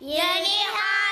Uniha